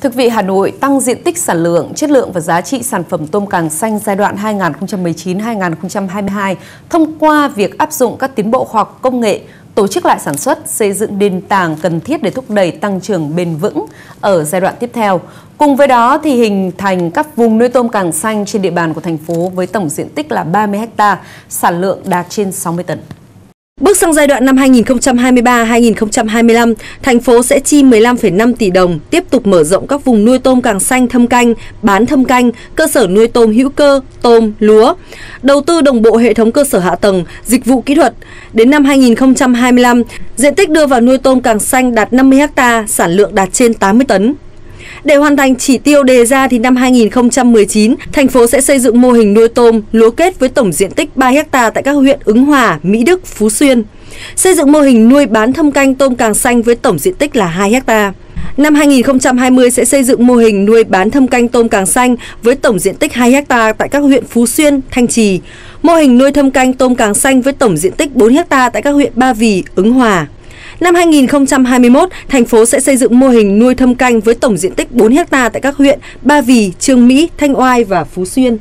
Thực vị Hà Nội tăng diện tích sản lượng, chất lượng và giá trị sản phẩm tôm càng xanh giai đoạn 2019-2022 thông qua việc áp dụng các tiến bộ khoa học công nghệ, tổ chức lại sản xuất, xây dựng nền tảng cần thiết để thúc đẩy tăng trưởng bền vững ở giai đoạn tiếp theo. Cùng với đó thì hình thành các vùng nuôi tôm càng xanh trên địa bàn của thành phố với tổng diện tích là 30 ha, sản lượng đạt trên 60 tấn. Bước sang giai đoạn năm 2023-2025, thành phố sẽ chi 15,5 tỷ đồng tiếp tục mở rộng các vùng nuôi tôm càng xanh thâm canh, bán thâm canh, cơ sở nuôi tôm hữu cơ, tôm, lúa, đầu tư đồng bộ hệ thống cơ sở hạ tầng, dịch vụ kỹ thuật. Đến năm 2025, diện tích đưa vào nuôi tôm càng xanh đạt 50 ha, sản lượng đạt trên 80 tấn. Để hoàn thành chỉ tiêu đề ra thì năm 2019, thành phố sẽ xây dựng mô hình nuôi tôm lúa kết với tổng diện tích 3 ha tại các huyện Ứng Hòa, Mỹ Đức, Phú Xuyên. Xây dựng mô hình nuôi bán thâm canh tôm càng xanh với tổng diện tích là 2 ha. Năm 2020 sẽ xây dựng mô hình nuôi bán thâm canh tôm càng xanh với tổng diện tích 2 ha tại các huyện Phú Xuyên, Thanh Trì. Mô hình nuôi thâm canh tôm càng xanh với tổng diện tích 4 ha tại các huyện Ba Vì, Ứng Hòa. Năm 2021, thành phố sẽ xây dựng mô hình nuôi thâm canh với tổng diện tích 4 ha tại các huyện Ba Vì, Trương Mỹ, Thanh Oai và Phú Xuyên.